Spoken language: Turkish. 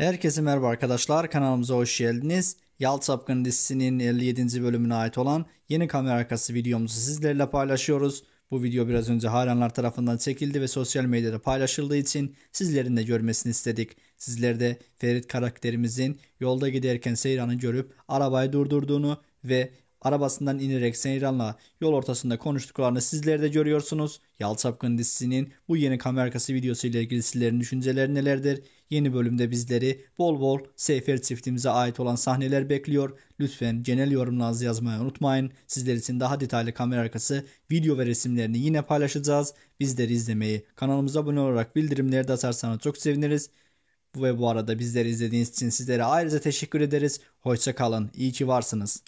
Herkese merhaba arkadaşlar kanalımıza hoş geldiniz. Yal Çapkın dizisinin 57. bölümüne ait olan yeni kamera arkası videomuzu sizlerle paylaşıyoruz. Bu video biraz önce hayranlar tarafından çekildi ve sosyal medyada paylaşıldığı için sizlerin de görmesini istedik. Sizler de Ferit karakterimizin yolda giderken Seyran'ı görüp arabayı durdurduğunu ve arabasından inerek Seyran'la yol ortasında konuştuklarını sizler de görüyorsunuz. Yal dizisinin bu yeni kamera arkası videosu ile ilgili sizlerin düşünceleri nelerdir? Yeni bölümde bizleri bol bol Seyfer çiftimize ait olan sahneler bekliyor. Lütfen genel yorumlarınızı yazmayı unutmayın. Sizler için daha detaylı kamera arkası video ve resimlerini yine paylaşacağız. Bizleri izlemeyi, kanalımıza abone olarak bildirimleri de atarsanız çok seviniriz. Ve bu arada bizleri izlediğiniz için sizlere ayrıca teşekkür ederiz. Hoşça kalın. İyi ki varsınız.